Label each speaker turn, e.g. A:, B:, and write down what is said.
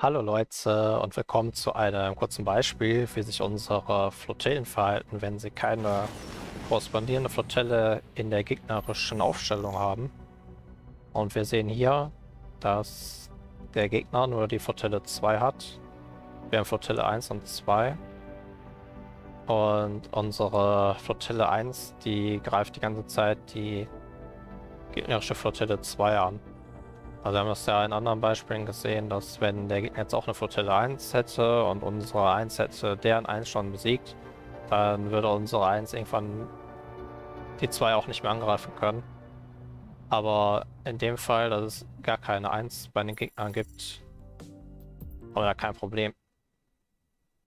A: Hallo Leute und willkommen zu einem kurzen Beispiel, wie sich unsere Flotillen verhalten, wenn sie keine korrespondierende Flottille in der gegnerischen Aufstellung haben. Und wir sehen hier, dass der Gegner nur die Flottille 2 hat. Wir haben Flottille 1 und 2. Und unsere Flottille 1, die greift die ganze Zeit die gegnerische Flottille 2 an. Also wir haben das ja in anderen Beispielen gesehen, dass wenn der Gegner jetzt auch eine Flottille 1 hätte und unsere 1 hätte deren 1 schon besiegt, dann würde unsere 1 irgendwann die 2 auch nicht mehr angreifen können. Aber in dem Fall, dass es gar keine 1 bei den Gegnern gibt, haben wir da kein Problem.